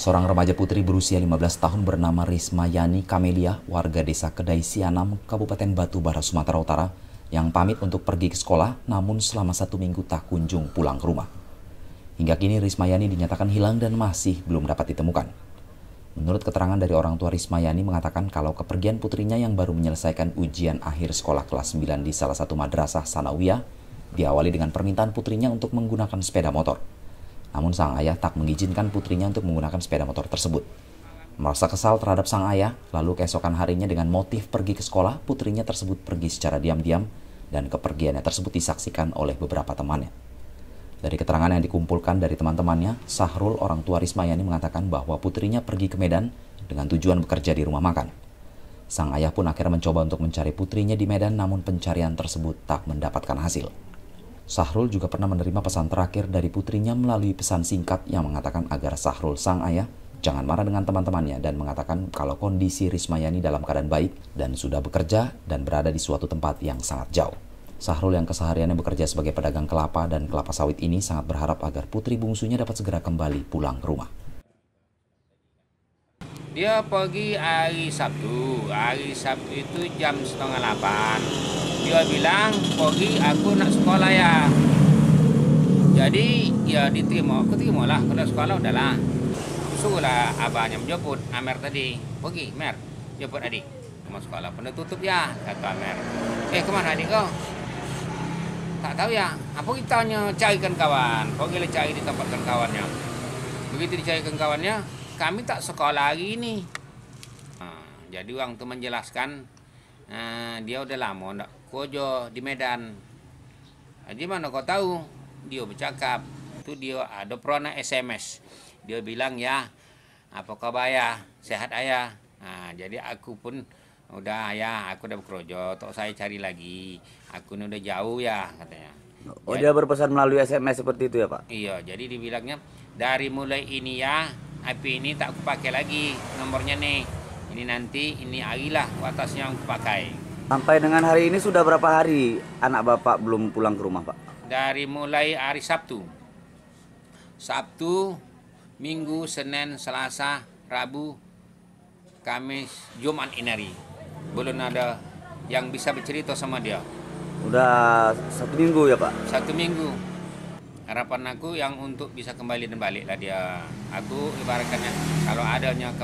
seorang remaja putri berusia 15 tahun bernama Risma Yani Kamelia, warga desa Kedai Sianam, Kabupaten Batu Bara, Sumatera Utara, yang pamit untuk pergi ke sekolah, namun selama satu minggu tak kunjung pulang ke rumah. Hingga kini Risma Yani dinyatakan hilang dan masih belum dapat ditemukan. Menurut keterangan dari orang tua Risma Yani mengatakan kalau kepergian putrinya yang baru menyelesaikan ujian akhir sekolah kelas 9 di salah satu madrasah Sanawiyah diawali dengan permintaan putrinya untuk menggunakan sepeda motor. Namun sang ayah tak mengizinkan putrinya untuk menggunakan sepeda motor tersebut. Merasa kesal terhadap sang ayah, lalu keesokan harinya dengan motif pergi ke sekolah, putrinya tersebut pergi secara diam-diam dan kepergiannya tersebut disaksikan oleh beberapa temannya. Dari keterangan yang dikumpulkan dari teman-temannya, Sahrul orang tua Rismayani mengatakan bahwa putrinya pergi ke Medan dengan tujuan bekerja di rumah makan. Sang ayah pun akhirnya mencoba untuk mencari putrinya di Medan namun pencarian tersebut tak mendapatkan hasil. Sahrul juga pernah menerima pesan terakhir dari putrinya melalui pesan singkat yang mengatakan agar Sahrul sang ayah jangan marah dengan teman-temannya dan mengatakan kalau kondisi Rismayani dalam keadaan baik dan sudah bekerja dan berada di suatu tempat yang sangat jauh. Sahrul yang kesehariannya bekerja sebagai pedagang kelapa dan kelapa sawit ini sangat berharap agar putri bungsunya dapat segera kembali pulang ke rumah. Dia pergi hari Sabtu, hari Sabtu itu jam setengah delapan dia bilang pergi aku nak sekolah ya. Jadi ya diterima aku terima lah kalau sekolah udahlah. Suruhlah abahnya menjemput Amer tadi. Pergi Mer jemput adik. Ke sekolah pun tutup ya kata Amer. Eh ke mana adik kau? Tak tahu ya. Apa kita hanya carikan kawan? Pergilah cari di tempat kawannya. Begitu dicarikan kawannya kami tak sekolah hari ini. Nah, jadi orang tu menjelaskan Nah, dia udah lama ndak kojo di Medan. Jadi mana kau tahu? Dia bercakap. Itu dia ada perona SMS. Dia bilang ya, apa kabar ya? Sehat ayah. Nah, jadi aku pun udah ya, aku udah bekerja. Tok saya cari lagi. Aku udah jauh ya katanya. Oh jadi, dia berpesan melalui SMS seperti itu ya pak? Iya, jadi dibilangnya dari mulai ini ya, IP ini tak aku pakai lagi nomornya nih ini nanti ini agilah batasnya yang pakai. Sampai dengan hari ini sudah berapa hari anak bapak belum pulang ke rumah pak? Dari mulai hari Sabtu. Sabtu, Minggu, Senin, Selasa, Rabu, Kamis, Jumat ini hari. Belum ada yang bisa bercerita sama dia. Udah satu minggu ya pak? Satu minggu harapan aku yang untuk bisa kembali dan balik lah dia aku ibaratnya kalau adanya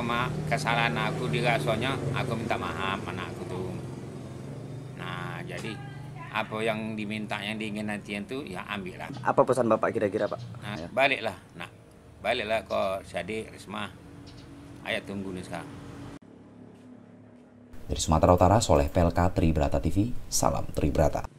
kesalahan aku di rasonya aku minta maaf anak aku tuh nah jadi apa yang diminta yang diingin nanti itu ya ambil lah. Apa pesan bapak kira-kira pak? Nah, ya. baliklah. Nah baliklah ke Syadi Risma. Ayat tunggu nih sekarang. Dari Sumatera Utara, Soleh Pelka, Tribrata TV, salam Tribrata.